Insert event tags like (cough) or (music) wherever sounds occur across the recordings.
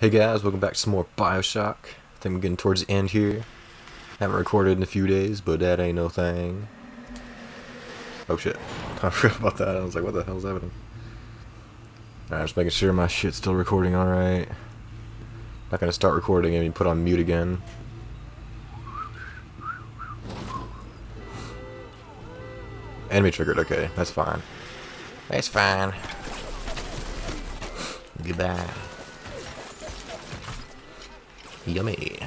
Hey guys, welcome back to some more Bioshock. I think we're getting towards the end here. Haven't recorded in a few days, but that ain't no thing. Oh shit. (laughs) I forgot about that. I was like, what the hell's happening? Alright, just making sure my shit's still recording alright. Not gonna start recording and put on mute again. Enemy triggered, okay, that's fine. That's fine. Goodbye. Yummy.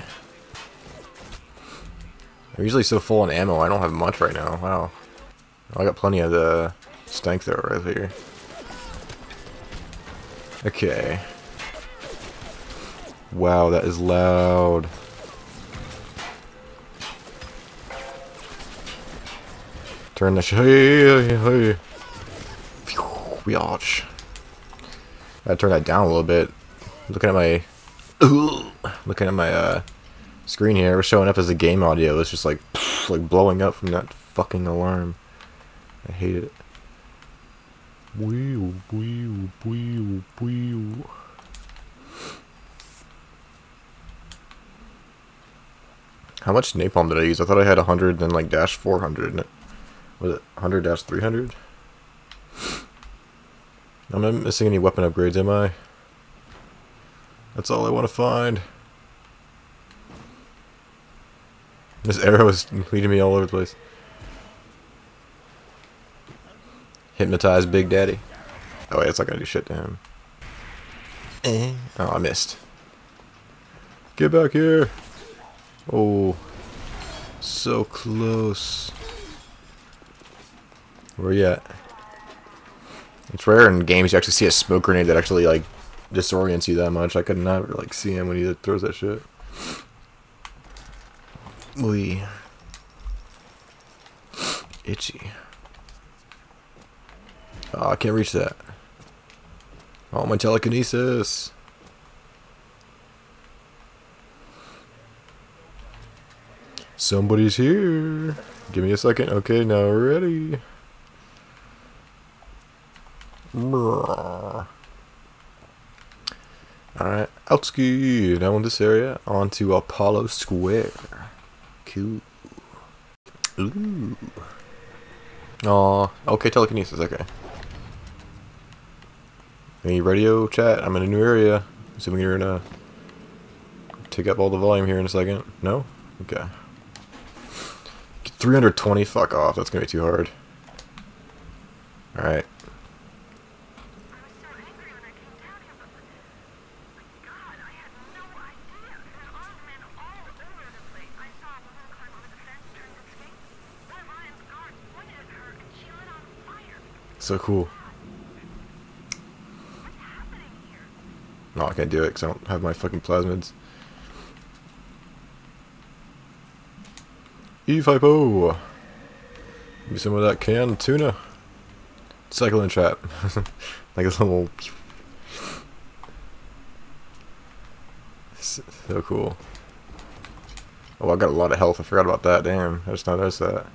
I'm usually so full on ammo, I don't have much right now. Wow. Oh, I got plenty of the stank though right here. Okay. Wow, that is loud. Turn the sh hey, hey, hey. Biatch. I turn that down a little bit. Looking at my looking at my uh, screen here, it was showing up as a game audio. It's just like like blowing up from that fucking alarm. I hate it. How much napalm did I use? I thought I had 100 then like dash 400. Was it 100 dash 300? I'm not missing any weapon upgrades, am I? That's all I want to find. This arrow is leading me all over the place. Hypnotize Big Daddy. Oh wait, it's not gonna do shit to him. Eh. Oh, I missed. Get back here! Oh. So close. Where you at? It's rare in games you actually see a smoke grenade that actually like disorients you that much. I could never like see him when he throws that shit. We itchy. Oh, I can't reach that. Oh, my telekinesis. Somebody's here. Give me a second. Okay, now ready. Outski. Now in this area, onto Apollo Square. Cool. Ooh. Aw, okay, telekinesis, okay. Any radio chat? I'm in a new area. Assuming you're gonna take up all the volume here in a second. No? Okay. 320, fuck off, that's gonna be too hard. Alright. So cool. No, I can't do it because I don't have my fucking plasmids. E5O! Give me some of that canned tuna. Cyclone trap. (laughs) like a little... (laughs) So cool. Oh, I got a lot of health. I forgot about that. Damn, I just noticed that.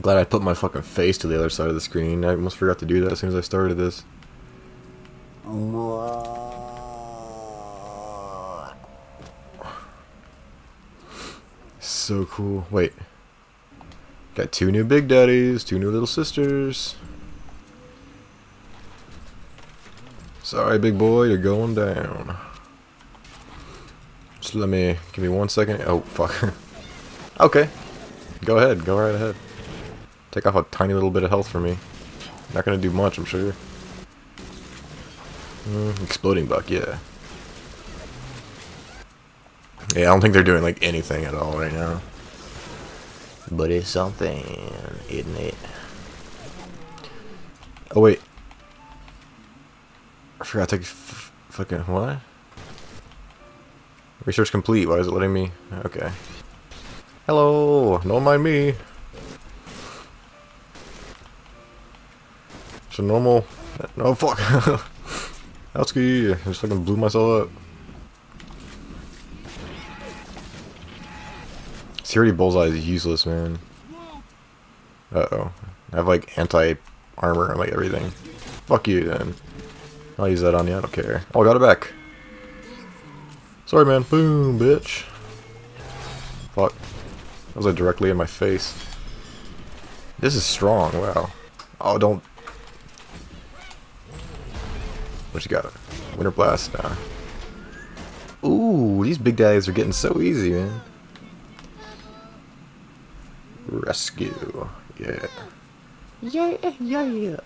I'm glad I put my fucking face to the other side of the screen. I almost forgot to do that as soon as I started this. So cool. Wait. Got two new big daddies, two new little sisters. Sorry, big boy, you're going down. Just let me, give me one second. Oh, fuck. (laughs) okay. Go ahead, go right ahead. Take off a tiny little bit of health for me. Not gonna do much, I'm sure. Mm, exploding buck, yeah. Yeah, I don't think they're doing like anything at all right now. But it's something, isn't it? Oh wait. I forgot to take fucking what? Research complete. Why is it letting me? Okay. Hello. Don't mind me. A normal... No, fuck! Outski! I just fucking blew myself up. Security bullseye is useless, man. Uh-oh. I have, like, anti-armor and, like, everything. Fuck you, then. I'll use that on you, I don't care. Oh, I got it back. Sorry, man. Boom, bitch. Fuck. That was like directly in my face. This is strong, wow. Oh, don't... What you got? Winter Blast? Nah. Ooh, these big daddies are getting so easy, man. Rescue. Yeah. Yeah, yeah, yeah.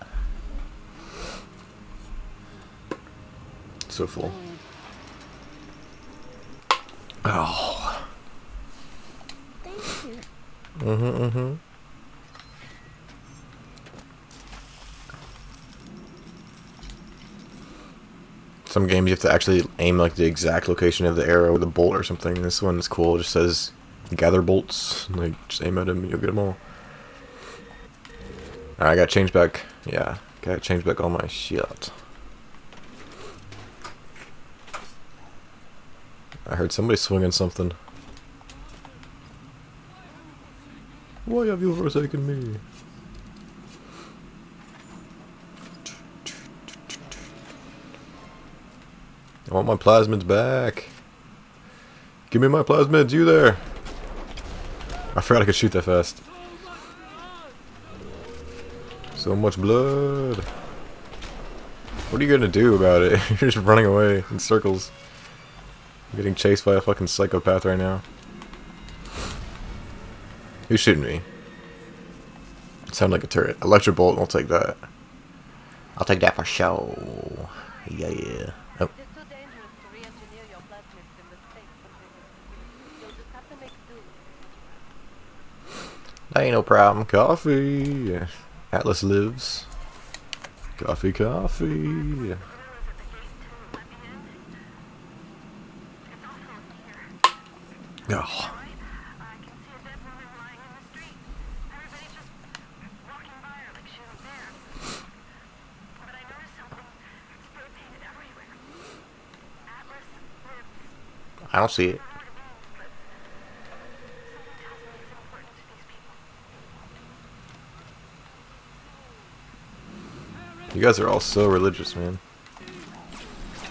So full. Oh. Thank you. Mm-hmm, mm-hmm. Some games you have to actually aim like the exact location of the arrow with a bolt or something. This one is cool. It just says gather bolts. Like just aim at them and you'll get them all. Alright, I got change back. Yeah, got change back all my shit. I heard somebody swinging something. Why have you forsaken me? I want my plasmids back. Give me my plasmids, you there. I forgot I could shoot that fast. So much blood. What are you gonna do about it? (laughs) You're just running away in circles. I'm getting chased by a fucking psychopath right now. Who's shooting me? Sound like a turret. Electric bolt, I'll take that. I'll take that for show. Yeah yeah, yeah. Oh, It's too dangerous to re-engineer your plasmids and mistake something. You'll just have to make do. that ain't no problem. Coffee. Atlas lives. Coffee, coffee. Oh. I don't see a dead woman lying in the street. Everybody's just walking by her like she was there. But I noticed something spray painted everywhere. Atlas lives. I don't see it. I don't know what it means, but something tells me it's important to these people. You guys are all so religious, man.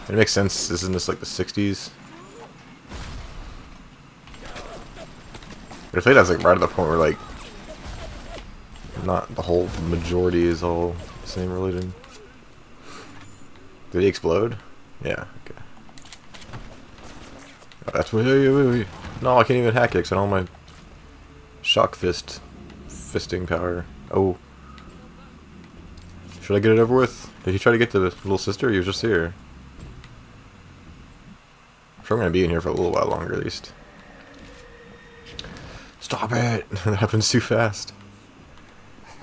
It makes sense. Isn't this like the 60s? But I think that's like right at the point where like not the whole majority is all the same religion. Did he explode? Yeah. Okay. Oh, that's wait. No, I can't even hack it because I don't have my shock fist fisting power. Oh. Should I get it over with? Did he try to get to the little sister? He was just here. I'm sure I'm gonna be in here for a little while longer at least. Stop it! (laughs) that happens too fast.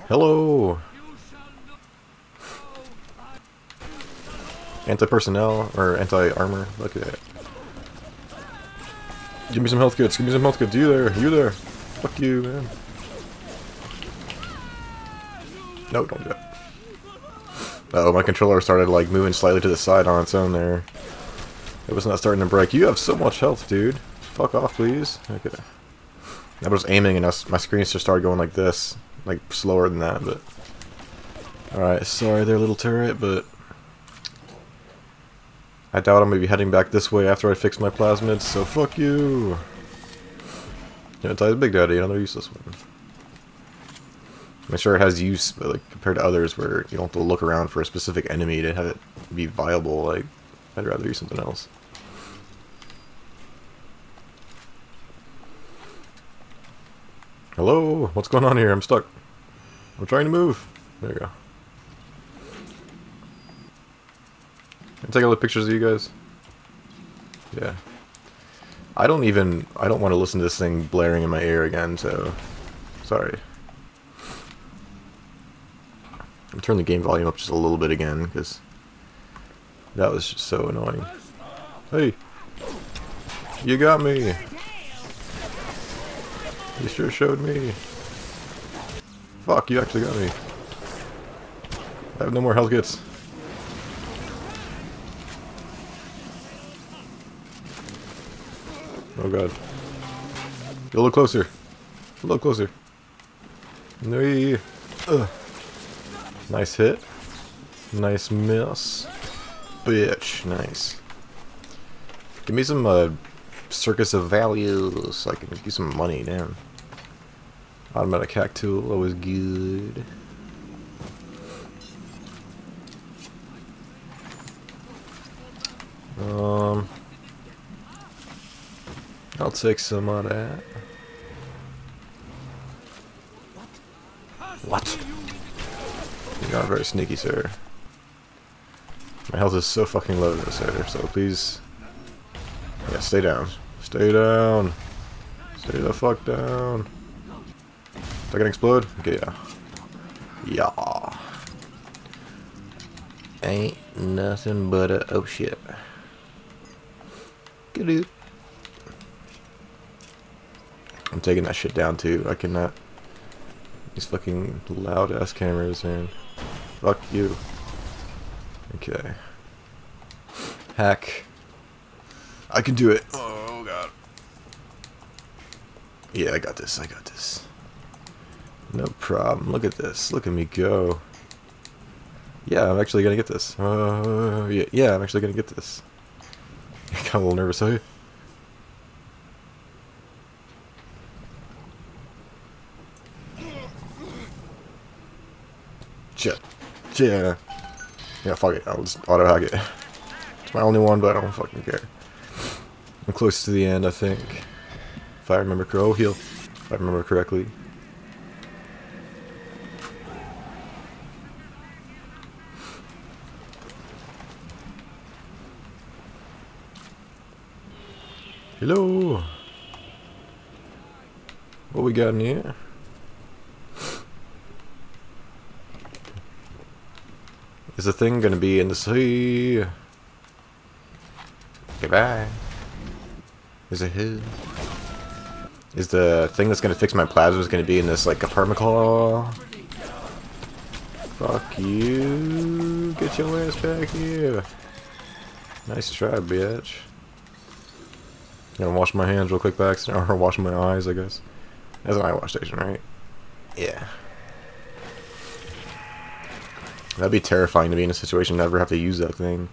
Hello! Anti-personnel, or anti-armor, look at it. Give me some health kits, give me some health kits, you there, you there! Fuck you, man. No, don't do that. Uh oh, my controller started like moving slightly to the side on its own there. It was not starting to break. You have so much health, dude. Fuck off, please. Okay. I was aiming and I my screen just started going like this. Like, slower than that, but... Alright, sorry there, little turret, but... I doubt I'm gonna be heading back this way after I fix my plasmids, so fuck you! Yeah, it's Big Daddy, another useless one. I'm sure it has use, but like compared to others where you don't have to look around for a specific enemy to have it be viable, like I'd rather use something else. Hello? What's going on here? I'm stuck. I'm trying to move. There you go. Can I take a at pictures of you guys? Yeah. I don't even, I don't want to listen to this thing blaring in my ear again, so... Sorry. I'll turn the game volume up just a little bit again, because that was just so annoying. Hey! You got me! You sure showed me. Fuck, you actually got me. I have no more health kits. Oh god. Get a little closer. A little closer. No. Ugh. Nice hit. Nice miss. bitch. Nice. Give me some uh, Circus of Values I can get some money, damn. Automatic hack tool, always good. Um, I'll take some of that. What? You're very sneaky, sir. My health is so fucking low, though, sir. So please, yeah, stay down. Stay down. Stay the fuck down. Is that gonna explode? Okay, yeah. Yeah. Ain't nothing but a oh shit. Good. I'm taking that shit down too. I cannot. These fucking loud ass cameras, man. Fuck you. Okay. Hack. I can do it. Oh god. Yeah, I got this. I got this. No problem. Look at this. Look at me go. Yeah, I'm actually gonna get this. Uh, yeah, yeah, I'm actually gonna get this. (laughs) I got a little nervous. Hey. Shit. Yeah. Yeah, fuck it. I'll just auto hack it. It's my only one, but I don't fucking care. I'm close to the end, I think. If I remember correctly. Oh, heal. If I remember correctly. Hello. What we got in here? Is the thing gonna be in the sea? Goodbye. Is it his? Is the thing that's gonna fix my plasmas gonna be in this like apartment call? Fuck you! Get your ass back here! Nice try, bitch. Gonna wash my hands real quick by accident, (laughs) or wash my eyes, I guess. That's an eye wash station, right? Yeah. That'd be terrifying to be in a situation never have to use that thing.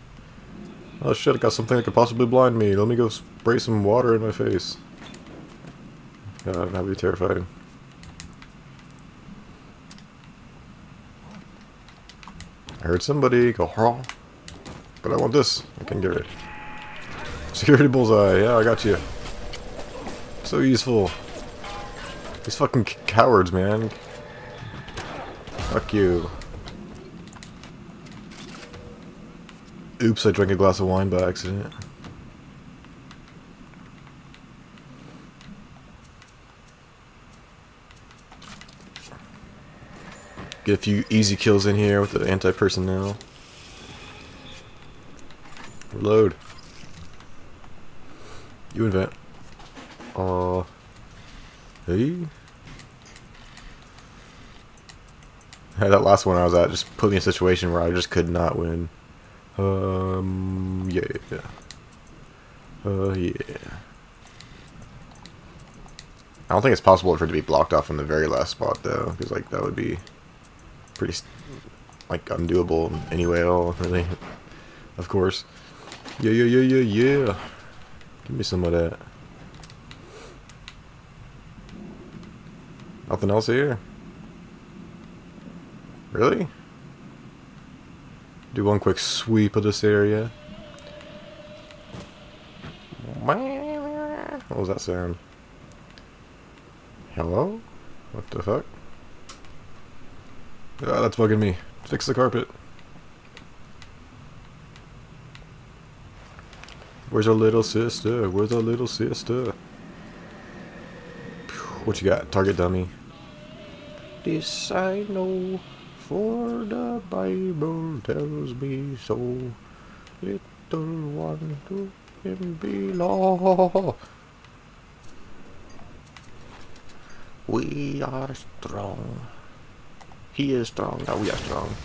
Oh shit, I got something that could possibly blind me. Let me go spray some water in my face. God, that'd be terrifying. I heard somebody go hurl. But I want this. I can get it. Security bullseye. Yeah, I got you. So useful. These fucking cowards, man. Fuck you. Oops, I drank a glass of wine by accident. Get a few easy kills in here with the anti-personnel. Reload. You invent. Uh. Hey. that last one I was at just put me in a situation where I just could not win. Um, yeah. Uh, yeah. I don't think it's possible for it to be blocked off in the very last spot, though, because, like, that would be pretty, like, undoable anyway at all, (laughs) really. Of course. Yeah, yeah, yeah, yeah, yeah. Give me some of that. Nothing else here? Really? Do one quick sweep of this area. What was that sound? Hello? What the fuck? Ah, that's bugging me. Fix the carpet. Where's our little sister? Where's our little sister? What you got? Target dummy. This I know. For the Bible tells me so. Little one to him belong. We are strong. He is strong. Now we are strong.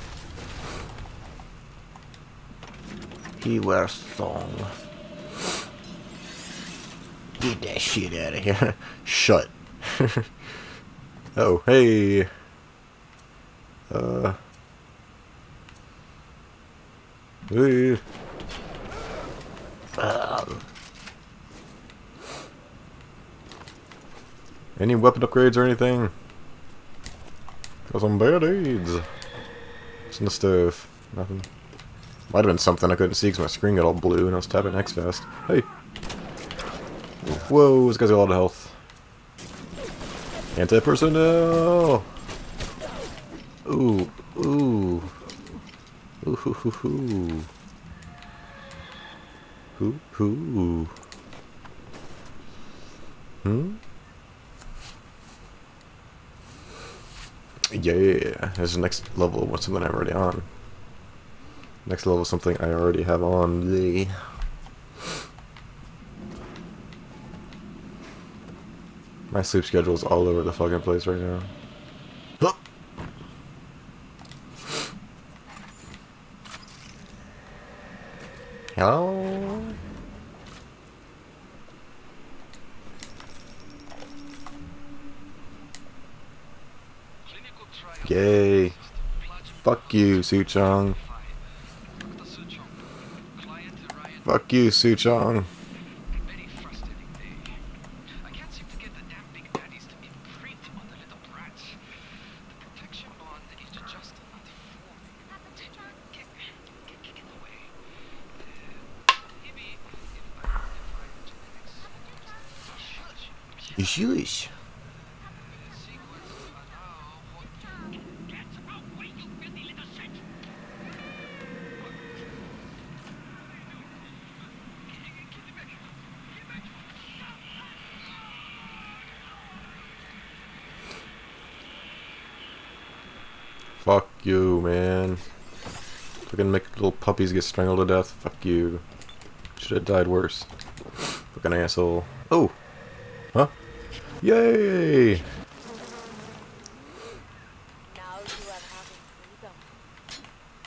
He wears strong. Get that shit out of here. (laughs) Shut. (laughs) oh, hey. Uh. Hey, Any weapon upgrades or anything? Got some bad aids. What's in the stove? Nothing. Might have been something I couldn't see because my screen got all blue and I was tapping X fast. Hey! Whoa, this guy's got a lot of health. Anti-personnel! Ooh, ooh. Ooh, hoo, hoo, hoo. Hoo, hoo. Hmm? Yeah, there's the next level with something I'm already on. Next level something I already have on. Yay. My sleep schedule is all over the fucking place right now. Huh. Hello? Yay. Fuck you, Suchong. Fuck you, Suchong. Very frustrating day. I can't seem to get the damn big daddies to imprint on the little brats. The protection bond is just not forming. Get, get, get, get away. Uh, maybe if I modify the genetics. Shush. You shush. The sequence allow what Get away, you filthy little Fuck you, man. Fucking make little puppies get strangled to death. Fuck you. Should have died worse. Fucking asshole. Oh! Yay! Now you are having freedom.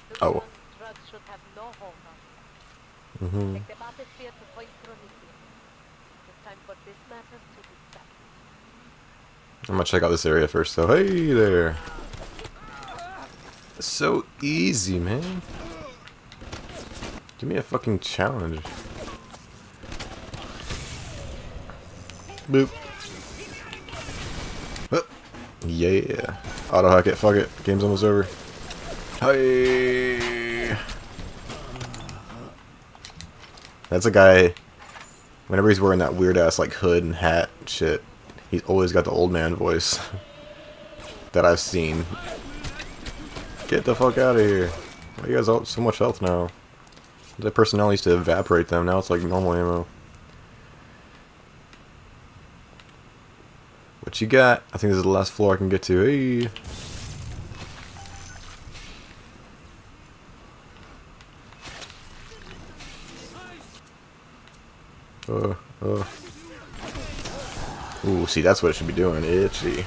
The Oh. drugs should have no hold on. Take the bathysphere to Point Prometheus. It's time for this matter to be settled. I'm gonna check out this area first, so hey there! So easy, man. Give me a fucking challenge. Boop. Yeah. Auto hack it, fuck it. Game's almost over. Hey. That's a guy. Whenever he's wearing that weird ass like hood and hat shit, he's always got the old man voice (laughs) that I've seen. Get the fuck out of here. Why you guys all so much health now? That personnel used to evaporate them, now it's like normal ammo. You got? I think this is the last floor I can get to. Hey. Uh, uh. Ooh, see, that's what it should be doing. Itchy.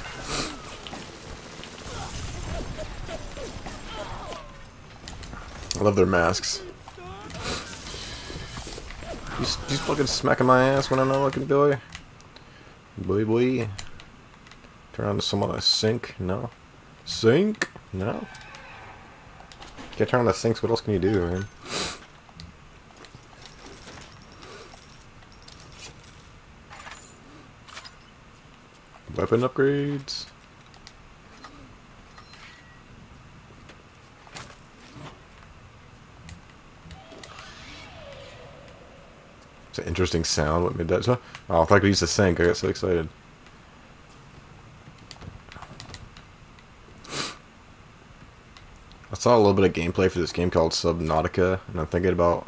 I love their masks. He's, he's fucking smacking my ass when I'm not looking, boy. Boy, boy. Turn on to someone to sink? No. Sink? No. Can't turn on the sinks. What else can you do, man? Weapon upgrades. It's an interesting sound. What made that? Oh, I thought I could use the sink. I got so excited. I saw a little bit of gameplay for this game called Subnautica, and I'm thinking about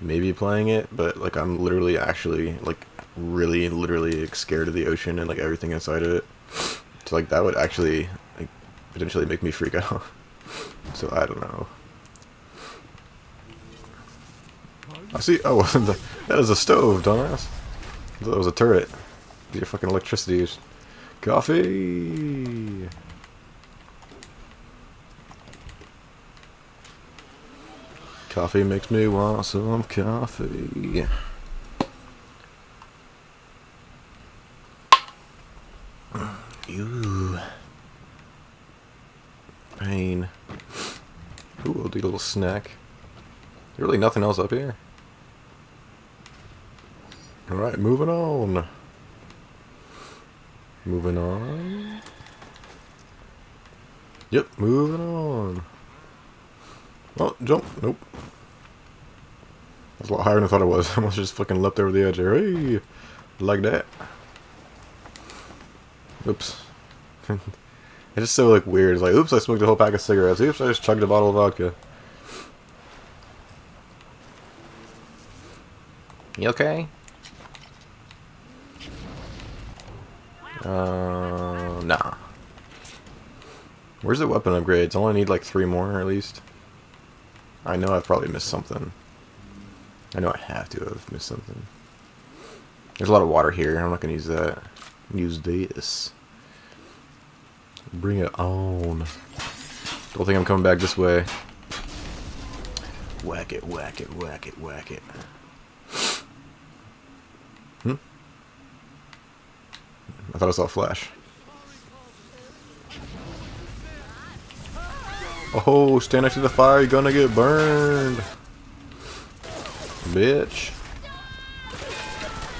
maybe playing it, but like I'm literally actually like really literally scared of the ocean and like everything inside of it. So like that would actually like potentially make me freak (laughs) out. so I don't know. I see. Oh, (laughs) that is a stove, dumbass. I thought that was a turret. Your fucking electricity is coffee. Coffee makes me want some coffee. Ew. Pain. Ooh, I'll do a little snack. There's really nothing else up here. Alright, moving on. Moving on. Yep, moving on. Oh, jump. Nope. That's a lot higher than I thought it was. (laughs) I almost just fucking leapt over the edge. Hey! Like that. Oops. (laughs) it's just so like weird. It's like, oops, I smoked a whole pack of cigarettes. Oops, I just chugged a bottle of vodka. You okay? Uh, nah. Where's the weapon upgrades? I only need like three more at least. I know I've probably missed something. I know I have to have missed something. There's a lot of water here. I'm not gonna use that. Use this. Bring it on. Don't think I'm coming back this way. Whack it, whack it, whack it, whack it. Hmm? I thought I saw a flash. Oh, stand next to the fire, you're gonna get burned. Bitch.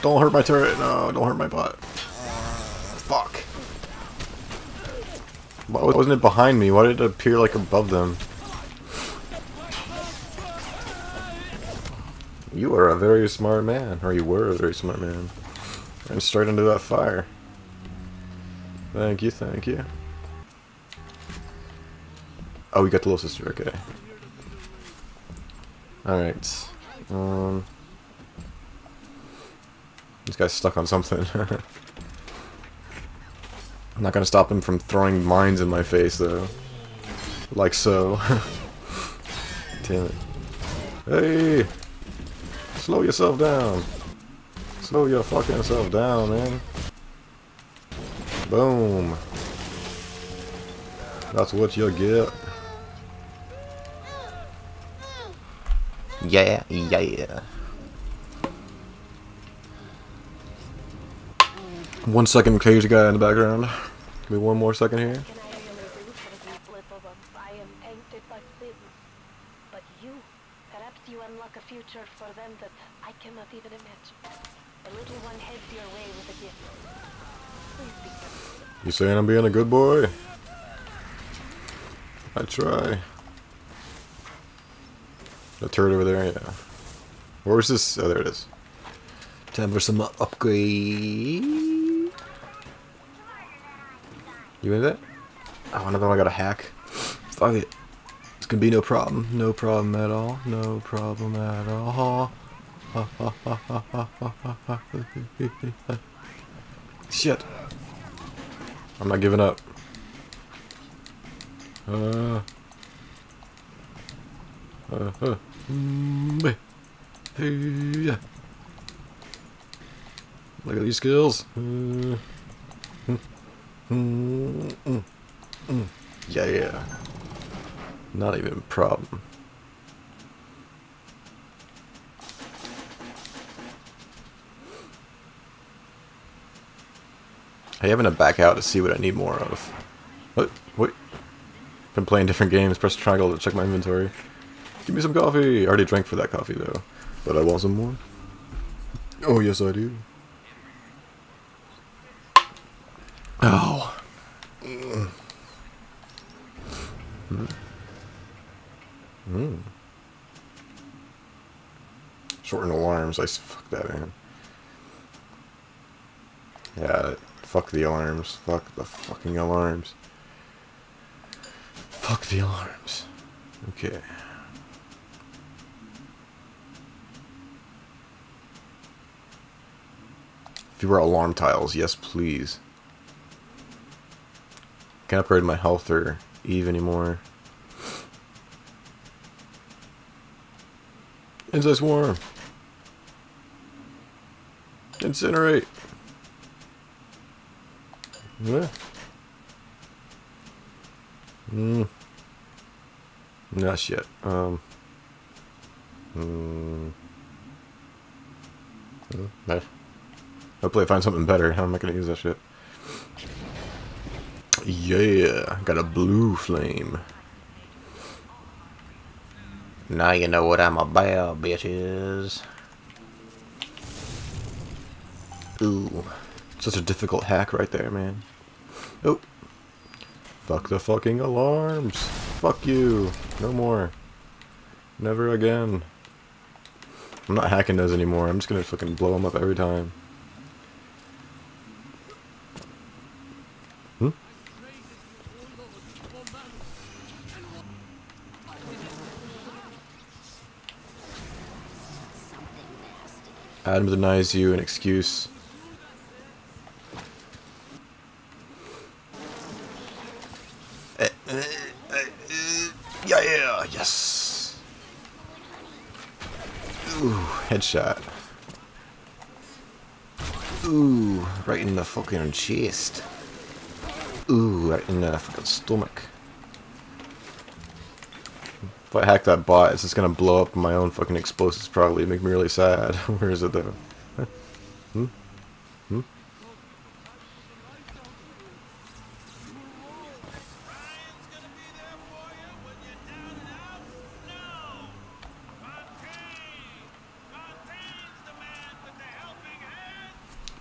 Don't hurt my turret. No, don't hurt my butt. Fuck. Why wasn't it behind me? Why did it appear like above them? You are a very smart man. Or you were a very smart man. And straight into that fire. Thank you, thank you. Oh, we got the little sister, okay. Alright. Um, this guy's stuck on something. (laughs) I'm not gonna stop him from throwing mines in my face, though. Like so. (laughs) Damn it. Hey! Slow yourself down. Slow your fucking self down, man. Boom. That's what you get. Yeah, yeah. One second, cage guy in the background. Give me one more second here. Can I really do for these little ones? I am painted by sins. But you, perhaps you unlock a future for them that I cannot even imagine. The little one heads your way with a gift. Please be careful. You saying I'm being a good boy? I try. The turret over there, yeah. Where's this? Oh, there it is. Time for some upgrade. You in it? Oh, another one I got a hack. Fuck it. It's gonna be no problem. No problem at all. No problem at all. Shit. I'm not giving up. Uh. Uh, uh. Mm. Hey. Look at these skills. Uh, mm, mm, mm, mm. Yeah, yeah. Not even a problem. I having to back out to see what I need more of. What? What? Been playing different games. Press triangle to check my inventory. Give me some coffee. I already drank for that coffee though, but I want some more. Oh yes, I do. Oh. Mm. Mm. Shorten alarms. I fuck that man. Yeah, fuck the alarms. Fuck the fucking alarms. Fuck the alarms. Okay. Fewer alarm tiles, yes please. Can't upgrade my health or Eve anymore. Insect swarm. Incinerate. Yeah. Hmm. Not shit. Um. Hmm, Nice. Hopefully I find something better. How am I gonna use that shit? Yeah, got a blue flame. Now you know what I'm about, bitches. Ooh. Such a difficult hack right there, man. Oh. Fuck the fucking alarms. Fuck you. No more. Never again. I'm not hacking those anymore. I'm just gonna fucking blow them up every time. Hmm? Adam denies you an excuse. Yeah, yeah, yes. Ooh, headshot. Ooh, right in the fucking chest. Ooh, right in the fucking stomach. If I hack that bot, it's just gonna blow up my own fucking explosives probably, make me really sad. (laughs) Where is it though? Hmm? Hmm?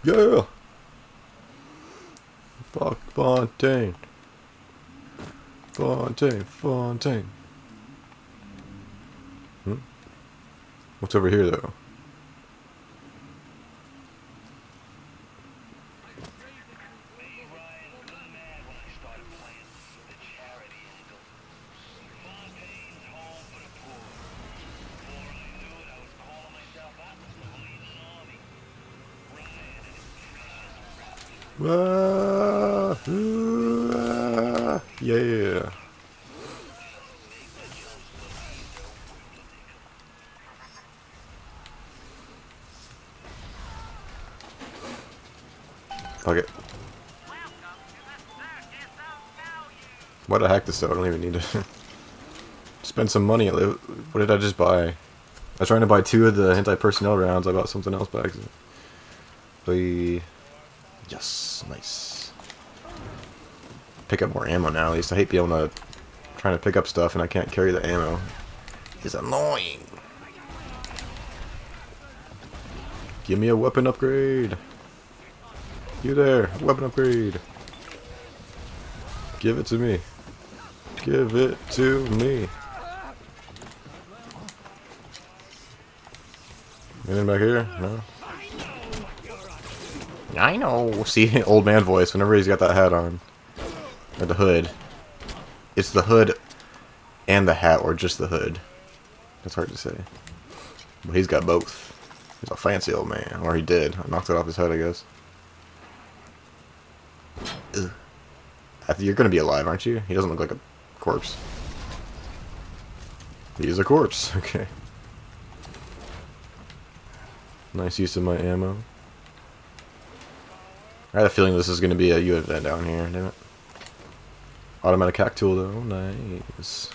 Yeah! Fuck Fontaine. Fontaine, Fontaine. What's over here though? Ooh, ah, yeah. Fuck it. Why'd I hack this though? I don't even need to (laughs) spend some money. What did I just buy? I was trying to buy two of the anti-personnel rounds. I bought something else by accident. But yes, nice. Pick up more ammo now. At least I hate being able to trying to pick up stuff and I can't carry the ammo. It's annoying. Give me a weapon upgrade. You there, weapon upgrade. Give it to me. Give it to me. Anything back here? No. I know. (laughs) See, old man voice whenever he's got that hat on. Or the hood. It's the hood and the hat, or just the hood. That's hard to say. But he's got both. He's a fancy old man. Or he did. I knocked it off his head, I guess. Ugh. I think You're gonna be alive, aren't you? He doesn't look like a corpse. He is a corpse. (laughs) Okay. Nice use of my ammo. I had a feeling this is to be a U event down here, damn it. Automatic hack tool though, nice.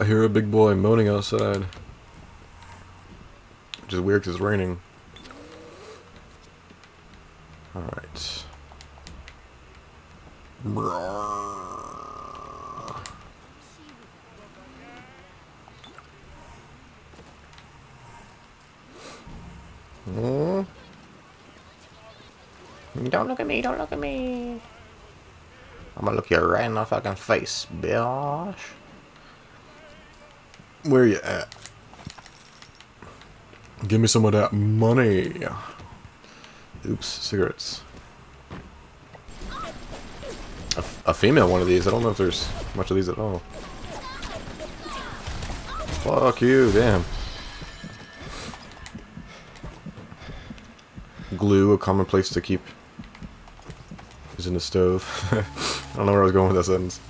I hear a big boy moaning outside. Which is weird because it's raining. Alright. Hmm? Don't look at me, don't look at me. I'm gonna look you right in the fucking face, bitch. Where you at? Give me some of that money. Oops, cigarettes. A, a female one of these. I don't know if there's much of these at all. Fuck you, damn. Glue, a common place to keep is in the stove. (laughs) I don't know where I was going with that sentence.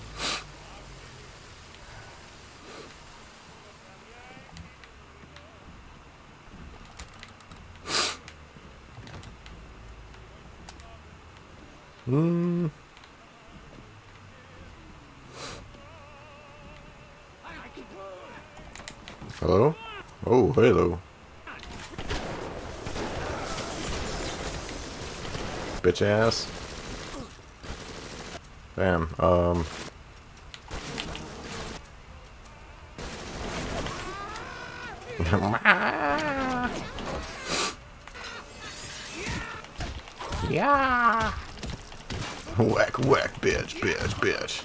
Hmm. Hello? Oh, hello. Bitch ass. Damn, um... (laughs) yeah. Whack, whack, bitch, bitch, bitch.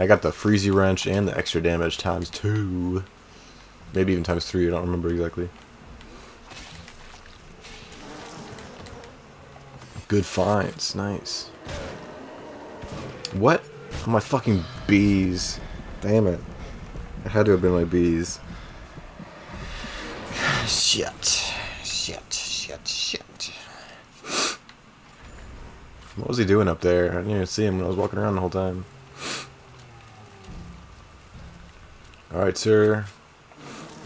I got the freezy wrench and the extra damage times two. Maybe even times three, I don't remember exactly. Good finds, nice. What? My fucking bees. Damn it. It had to have been my bees. shit. Shit, shit, shit. What was he doing up there? I didn't even see him when I was walking around the whole time. Alright, sir.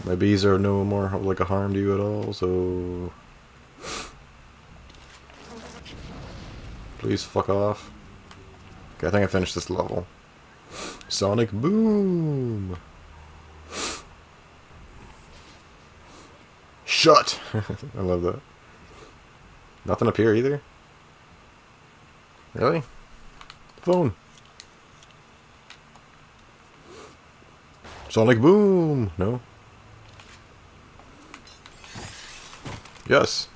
My bees are no more like a harm to you at all, so... Please fuck off. Okay, I think I finished this level. Sonic Boom! Shut! (laughs) I love that. Nothing up here either? Really? Phone. Sonic Boom! No? Yes.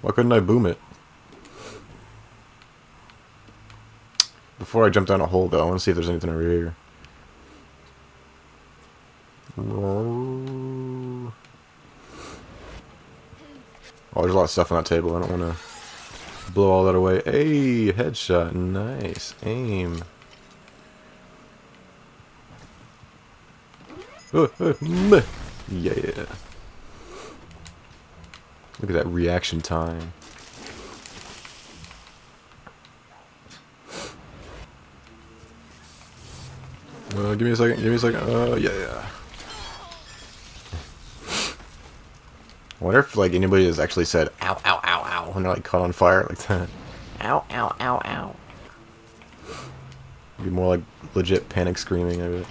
Why couldn't I boom it? Before I jump down a hole, though, I want to see if there's anything over here. Oh, there's a lot of stuff on that table. I don't want to blow all that away. Hey, headshot. Nice. Aim. (laughs) Uh, yeah. Look at that reaction time. Uh, give me a second, give me a second. Uh, yeah, yeah. I wonder if, like, anybody has actually said, ow, ow, ow, ow, when they're, like, caught on fire like that. Ow, ow, ow, ow. Be more like legit panic screaming of it.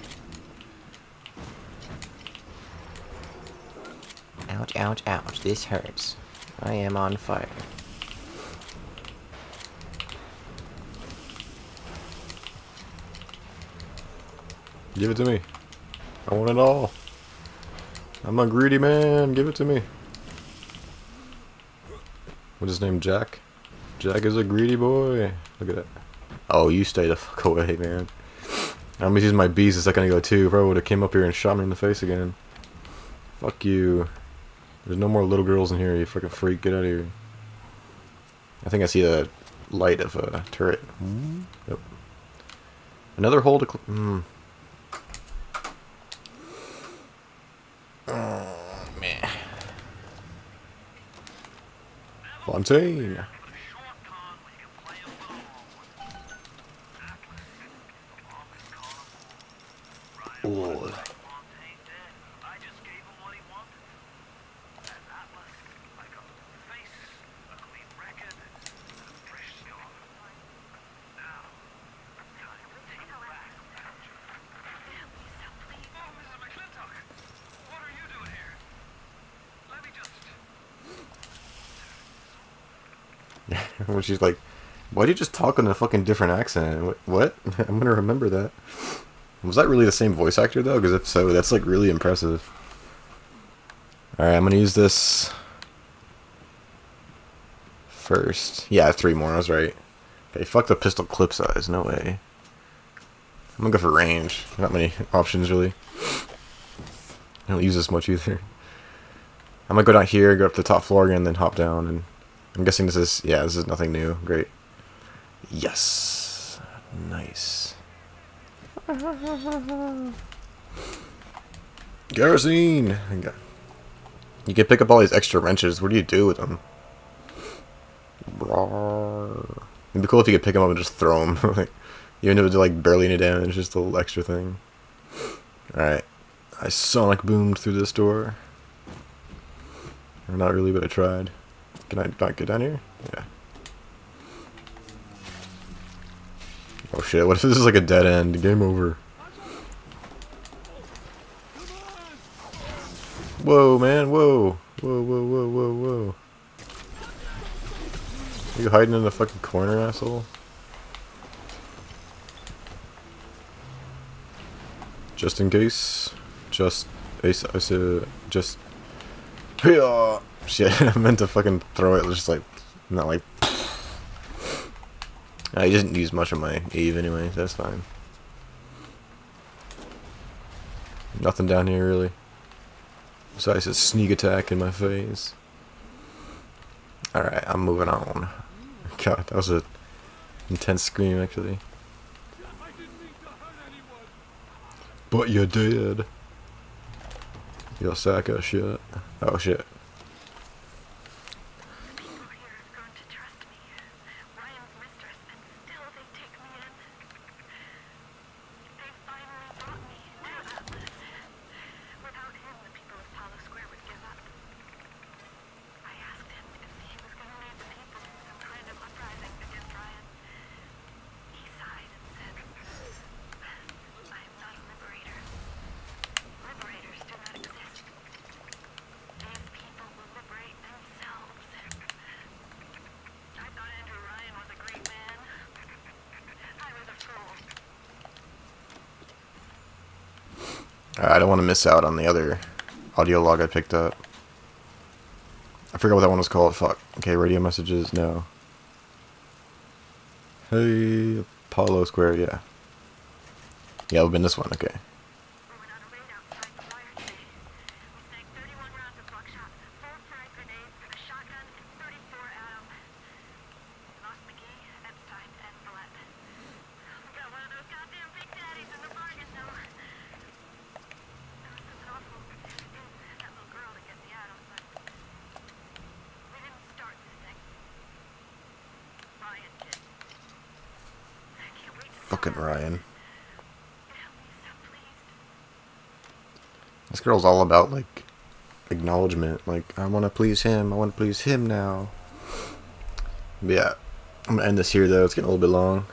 Ouch, ouch, ouch, this hurts. I am on fire. Give it to me. I want it all. I'm a greedy man. Give it to me. What's his name? Jack? Jack is a greedy boy. Look at that. Oh, you stay the fuck (laughs) away, man. I'm gonna use my bees a second ago too. Probably would have came up here and shot me in the face again. Fuck you. There's no more little girls in here, you fucking freak. Get out of here. I think I see the light of a turret. Yep. Another hole to... Hmm. Oh, man. Fontaine. Ooh. When she's like, why'd you just talk in a fucking different accent? What? (laughs) I'm gonna remember that. Was that really the same voice actor though? Because if so, that's like really impressive. Alright, I'm gonna use this first. Yeah, three more, I was right. Okay, fuck the pistol clip size, no way. I'm gonna go for range. Not many options really. I don't use this much either. I'm gonna go down here, go up to the top floor again, then hop down and I'm guessing this is, yeah, this is nothing new. Great. Yes. Nice. (laughs) Kerosene! You can pick up all these extra wrenches. What do you do with them? It'd be cool if you could pick them up and just throw them. (laughs) like, even if it did like barely any damage, just a little extra thing. Alright. I sonic boomed through this door. Not really, but I tried. Can I not get down here? Yeah. Oh shit, what if this is like a dead end? Game over. Whoa, man, whoa. Whoa, whoa, whoa, whoa, whoa. Are you hiding in the fucking corner, asshole? Just in case. Just, I said, just Hiya! Shit, (laughs) I meant to fucking throw it, just like, not like. I didn't use much of my Eve anyway, that's fine. Nothing down here really. Besides a sneak attack in my face. Alright, I'm moving on. (laughs) God, that was a intense scream actually. But you did. you're sack of shit. Oh shit. People here have grown to trust me. Ryan's mistress, and still they take me in. They finally brought me to Atlas. Without him, the people of Apollo Square would give up. I asked him if he was going to lead the people in some kind of uprising against Ryan. He sighed and said, I am not a liberator. Liberators do not exist. These people will liberate themselves. I thought Andrew Ryan was a great man. I was a fool. Alright, I don't want to miss out on the other audio log I picked up. I forgot what that one was called. Fuck. Okay, radio messages. No. Hey, Apollo Square. Yeah. Yeah, have been this one. Okay. We went on a raid outside the wire today. We snagged 31 rounds of buckshot, four frag grenades, a shotgun, and 34 ADAM. We lost McGee, Epstein, and Blatt. We got one of those goddamn big daddies in the bargain, though. There was something awful in that little girl to get the ADAM, but we didn't start this thing. Ryan did. I can't wait to Fucking Ryan. He'll be so pleased. This girl's all about like acknowledgement. Like I want to please him. I want to please him now. But yeah, I'm gonna end this here though. It's getting a little bit long.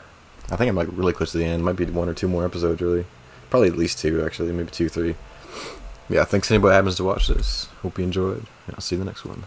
I think I'm like really close to the end. Might be one or two more episodes really. Probably at least two actually. Maybe two, three. Yeah. Thanks anybody happens to watch this. Hope you enjoyed. And I'll see you in the next one.